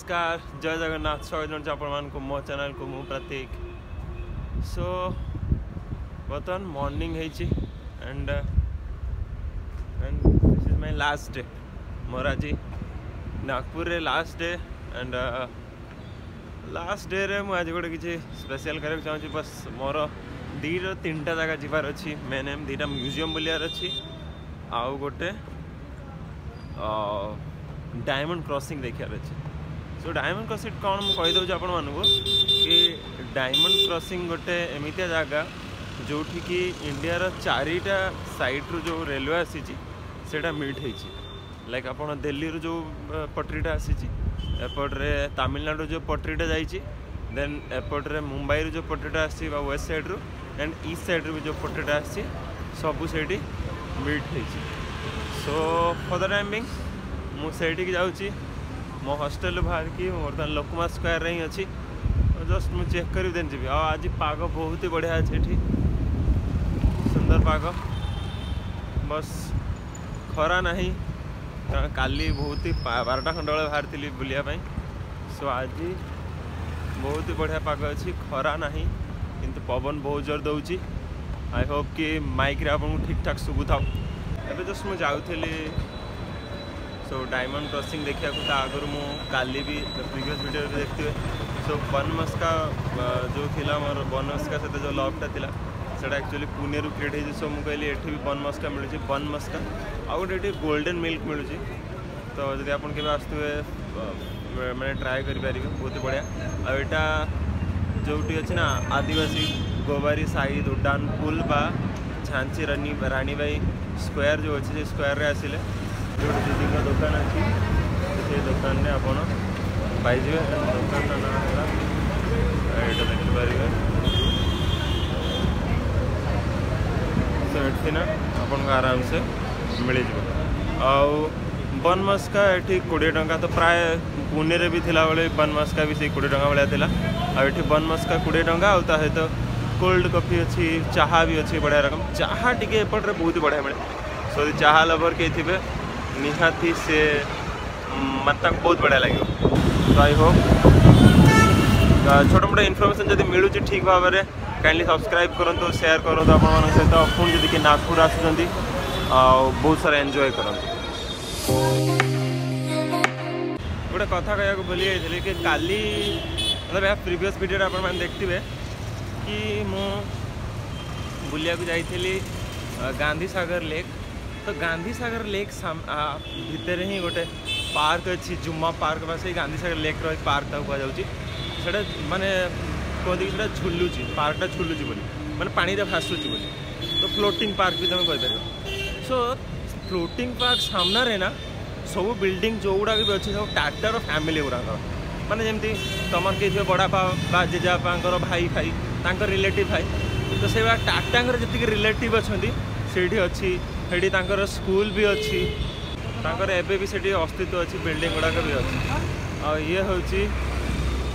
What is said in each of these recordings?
नमस्कार जय जगन्नाथ स्वागत चापड़वान को मो चैनल को मु प्रतीक सो बर्तमान morning and and this is my last day मोर आज नागपुर रे last day and last day रे मु आज गोटे किसी स्पेशल करने चाहिए बस मोर दुईटा तीन टा जगह जबार अच्छी मेन एम दुईटा म्यूजियम बुलार अच्छी आउ गोटे डायमंड क्रॉसिंग देखार अच्छे सो डायमंड क्रसिंग କ'ଣ ମୁଁ କହିଦେଉଛି ଆପଣମାନଙ୍କୁ କି ଡାଇମଣ୍ଡ କ୍ରସିଂ ଗୋଟେ ଏମିତିଆ ଜାଗା ଯେଉଁଠିକି ଇଣ୍ଡିଆର ଚାରିଟା ସାଇଡ଼୍ରୁ ଯେଉଁ ରେଲୱେ ଆସିଛି ସେଇଟା ମିଟ୍ ହେଇଛି ଲାଇକ୍ ଆପଣ ଦିଲ୍ଲୀରୁ ଯେଉଁ ପଟ୍ରିଟା ଆସିଛି ଏପଟରେ ତାମିଲନାଡ଼ୁ ଯେଉଁ ପଟ୍ରିଟା ଯାଇଛି ଦେନ୍ ଏପଟରେ ମୁମ୍ବାଇରୁ ଯେଉଁ ପଟ୍ରିଟା ଆସିଛି ବା ୱେଷ୍ଟ ସାଇଡ଼୍ରୁ ଆଣ୍ଡ ଇଷ୍ଟ ସାଇଡ଼୍ରୁ ବି ଯେଉଁ ପଟ୍ରିଟା ଆସିଛି ସବୁ ସେଇଠି ମିଟ୍ ହେଇଛି so for the time being ମୁଁ ସେଇଠିକି ଯାଉଛି मो हस्टेल बाहर की बर्तमान लोकमा स्क्वयर हिं अच्छी जस्ट मुझे चेक कर दे आज पाग बहुत ही बढ़िया अच्छे ये सुंदर पाग बस खरा ना का बहुत ही बारटा खंड बेल बाहर थी बुलाई सो आज बहुत ही बढ़िया पाग अच्छी खरा ना कि पवन बहुत जोर दौर आई होप कि माइक आप ठीक ठाक शुभु था जस्ट मुझे सो डायमंड क्रसिंग देखा था आगर मु काली भी प्रिवियस भिडियो भी देखते हुए सो बनमस का जो थी मोर बनमस का सहित जो लवटा था ସେଇଟା ଆକ୍ଚୁଆଲି ପୁନେରୁ କ୍ରିଏଟ୍ ହେଇଛି ସୋ ମୁଁ କହିଲି ଏଠି ବି ବନ୍ ମସ୍କା ମିଳୁଛି ବନ୍ ମସ୍କା ଆଉ ଗୋଟେ ଏଠି ଗୋଲ୍ଡେନ୍ ମିଲ୍କ ମିଳୁଛି ତ ଯଦି ଆପଣ କେବେ ଆସୁଥିବେ ମାନେ ଟ୍ରାଏ କରିପାରିବେ ବହୁତ ବଢ଼ିଆ ଆଉ ଏଇଟା ଯେଉଁଠି ଅଛି ନା ଆଦିବାସୀ ଗୋବାରୀ ସାହି ଉଡ଼ାନ ପୁଲ୍ ବା ଝାନ୍ସି ରାନୀ ରାଣୀବାଇ ସ୍କୋୟାର ଯେଉଁ ଅଛି ସେ ସ୍କୋୟାରରେ ଆସିଲେ गोटे दीदी का दुकान अच्छी से दुकान में आप दुकान नाम है ये देखिपर आराम से मिल जा बनमस्का ये कोड़े टाँह तो प्राय पुणे में भी थिला थी बनमस्का भी सही कोड़े टाँह भाया था आठ बनमस्का कोड़े टाँह आ सहित कोल्ड कफी अच्छी चाह भी अच्छी बढ़िया रकम चाह टे एपटे बहुत बढ़िया मिले सो चाह लवर के थे निहत ही से मतलब बहुत बढ़िया लगे तो आई होप छोट मोट इनफर्मेसन जब मिलूँ ठीक भाव में कैंडली सब्सक्राइब करूँ सेयार करूँ आप सहित पुणी जी नागपुर आसुँच बहुत सारा एंजय कर गोटे कथा कह भूल जाइली कि का मतलब प्रिवियस भिड आप देखते कि मुझे बुलाक जा गांधी सागर लेक তো গান্ধୀসাগর লেକ୍ ଭିତରେ ହିଁ ଗୋଟେ ପାର୍କ ଅଛି ଜୁମା ପାର୍କ ବା ସେଇ ଗାନ୍ଧୀସାଗର ଲେକ୍ର ପାର୍କଟା କୁହାଯାଉଛି ସେଇଟା ମାନେ କୁହନ୍ତି କି ସେଇଟା ଝୁଲୁଛି ପାର୍କଟା ଝୁଲୁଛି ବୋଲି ମାନେ ପାଣିରେ ଭାସୁଛି ବୋଲି ତ ଫ୍ଲୋଟିଂ ପାର୍କ ବି ତୁମେ କହିପାରିବ ସୋ ଫ୍ଲୋଟିଂ ପାର୍କ ସାମ୍ନାରେ ନା ସବୁ ବିଲ୍ଡିଂ ଯେଉଁଗୁଡ଼ାକ ବି ଅଛି ସବୁ ଟାଟାର ଫ୍ୟାମିଲି ଗୁଡ଼ାକର ମାନେ ଯେମିତି ତୁମର କିଏ ଥିବେ ବଡ଼ବାପା ବା ଜେଜେବାପାଙ୍କର ଭାଇ ଭାଇ ତାଙ୍କର ରିଲେଟିଭ୍ ଭାଇ ତ ସେଇଭଳିଆ ଟାଟାଙ୍କର ଯେତିକି ରିଲେଟିଭ୍ ଅଛନ୍ତି ସେଇଠି ଅଛି सेठी तर स्कूल भी अच्छी एवं भी सी अस्तित्व अच्छी बिल्डिंग गुड़ाक भी अच्छी आए हूँ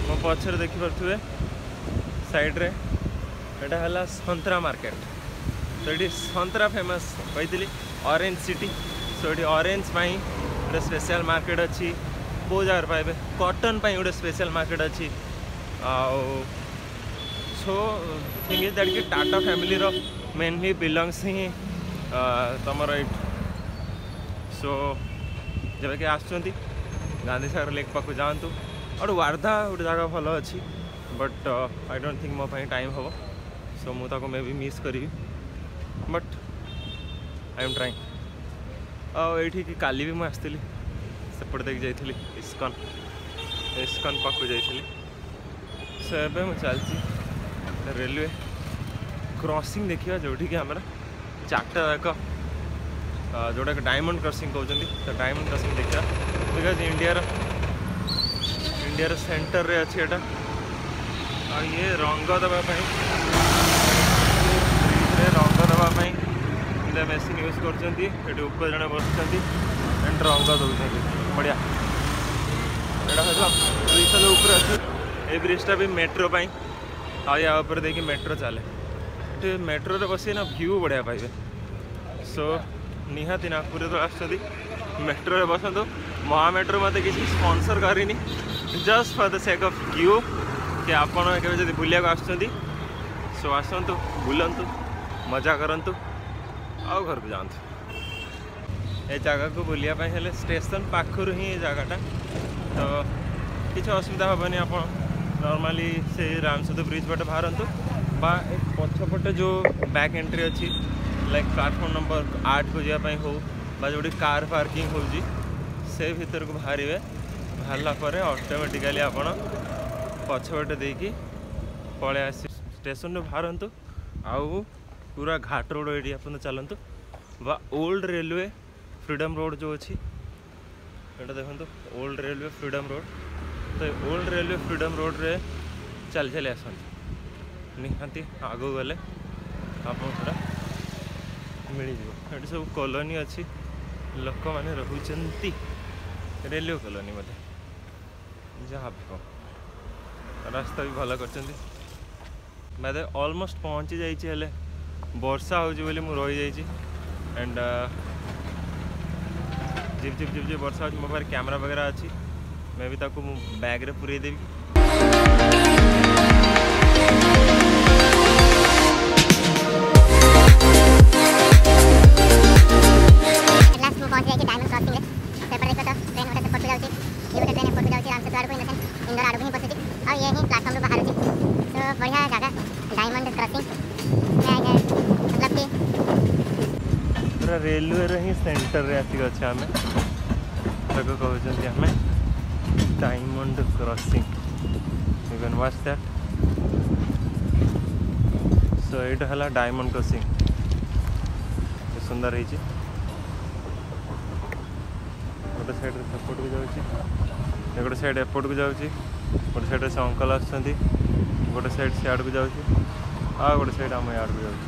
मो पचर देखिपे सैड्रे यहाँ है सतरा मार्केट तो ये सतरा फेमस कही अरेज सिटी सो ये अरेज पाई गोटे स्पेशल मार्केट अच्छी बहुत जगह पाए कटन पर गोटे स्पेशल मार्केट अच्छी आओ सो थिंग दैट कि टाटा फैमिली मेनली बिलंगस ही तमरइट सो जब कि आसुँच सगर लेक पाक जातु और वार्धा गोटे जगह भल अच्छी बट आई डोंट थिंक मोप टाइम हम सो मुझे मे भी मिस करी बट आई एम ट्राइंग आठ का भी मुझे सेपट देख जा इस्कन इस्कन पाक जा सो एवं चलती रेलवे क्रॉसिंग जोटी जोटि आमर चार्टा जाक जोटा डायमंड क्रसिंग कौन तो डायमंड क्रसिंग देखा ठीक है इंडिया इंडिया सेंटर रे अच्छे यहाँ ये रंग दबापी रंग दबापी मेसीन यूज कर जड़े बस एंड रंग दौरान बढ़िया ब्रिज उपरे ब्रिजटा भी मेट्रो पर देखिए मेट्रो चले एट मेट्रो uh, तो बस ना भ्यू बढ़िया पाए सो निहाती नागपुर तो आट्रो तो बसतु तो। महा मेट्रो मत किसी स्पन्सर कर just for the sake of view कि आपड़ी बुलाक आस आसतु बुलंतु मजा करतु आर को जातु ये जगह को बुलाई हेले स्टेशन पाखर ही जगटा तो किसी असुविधा हेनी आप नर्माली से राम ब्रिज बाट बाहर বা ପଛପଟେ ଯେଉଁ ବ୍ୟାକ୍ ଏଣ୍ଟ୍ରି ଅଛି ଲାଇକ୍ ପ୍ଲାଟଫର୍ମ ନମ୍ବର ଆଠକୁ ଯିବା ପାଇଁ ହେଉ ବା ଯେଉଁଠି କାର୍ ପାର୍କିଂ ହେଉଛି ସେ ଭିତରକୁ ବାହାରିବେ ବାହାରିଲା ପରେ ଅଟୋମେଟିକାଲି ଆପଣ ପଛପଟେ ଦେଇକି ପଳେଇ ଆସି ଷ୍ଟେସନରୁ ବାହାରନ୍ତୁ ଆଉ ପୁରା ଘାଟ ରୋଡ଼ ଏଠି ଆପଣ ଚାଲନ୍ତୁ ବା ଓଲ୍ଡ ରେଲୱେ ଫ୍ରିଡ଼ମ୍ ରୋଡ଼ ଯେଉଁ ଅଛି ଏଇଟା ଦେଖନ୍ତୁ ଓଲ୍ଡ ରେଲୱେ ଫ୍ରିଡ଼ମ୍ ରୋଡ଼ ତ ଓଲ୍ଡ ରେଲୱେ ଫ୍ରିଡ଼ମ୍ ରୋଡ଼ରେ ଚାଲି ଚାଲି ଆସନ୍ତୁ ନିହାତି ଆଗକୁ ଗଲେ ଆପଣଙ୍କୁ ପୁରା ମିଳିଯିବ ଏଠି ସବୁ କଲୋନୀ ଅଛି ଲୋକମାନେ ରହୁଛନ୍ତି ରେଲୱେ କଲୋନୀ ବୋଧେ ଯାହା ବି କ'ଣ ରାସ୍ତା ବି ଭଲ କରିଛନ୍ତି ମୋତେ ଅଲମୋଷ୍ଟ ପହଞ୍ଚି ଯାଇଛି ହେଲେ ବର୍ଷା ହେଉଛି ବୋଲି ମୁଁ ରହିଯାଇଛି ଆଣ୍ଡ ଝିପ୍ ଝିପ୍ ଝିପ୍ ଝିପ୍ ବର୍ଷା ହେଉଛି ମୋ ପାଖରେ କ୍ୟାମେରା ବଗେରା ଅଛି ମେ ବି ତାକୁ ମୁଁ ବ୍ୟାଗ୍ରେ ପୁରେଇ ଦେବି ඉවර හි සෙන්ටර් ඇති ගොච්චාම ලක කවුජන්ති අම diamond crossing you can watch that so it hala diamond crossing सुंदर ହେଇଛି ଗୋଟେ ସାଇଡ୍ ରେ ସେପଟକୁ ଯାଉଛି ଗୋଟେ ସାଇଡ୍ ଏପଟକୁ ଯାଉଛି ଗୋଟେ ସାଇଡ୍ ସେ ଅଙ୍କଲ ଆସୁଛନ୍ତି ଗୋଟେ ସାଇଡ୍ ସେ ଆଡ଼କୁ ଯାଉଛି ଆଉ ଗୋଟେ ସାଇଡ୍ ଆମ ଆଡ଼କୁ ଯାଉଛି